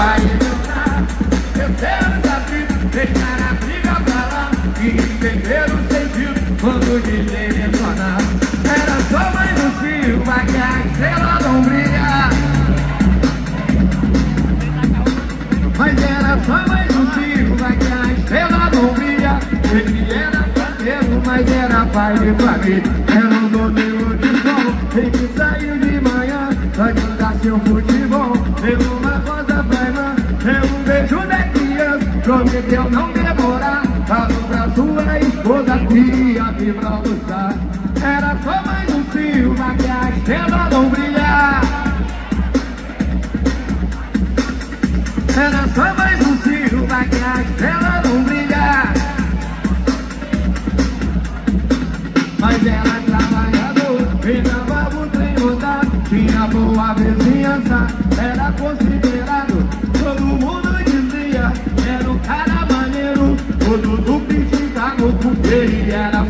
baile dançar Terceiro desafio, deixar a briga pra lá. E entender o sentido quando DJ detonar Era só mais um fio, vai que a estrela não brilha. Mas era só mais um fio, vai que a estrela não brilha. Ele era padeiro, mas era pai de família. Era um domingo de sol, que saiu de manhã Vai jogar seu futebol, deu uma rosa prometeu não demorar Falou pra sua esposa que ia vir pra almoçar Era só mais um fio, que a estrela não brilha Era só mais um fio, que a estrela não brilha Mas era trabalhador, pegava o trem rodar Tinha boa vizinhança, era considerado dizia, era um cara maneiro Todo do criticava porque ele era